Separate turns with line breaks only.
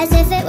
as if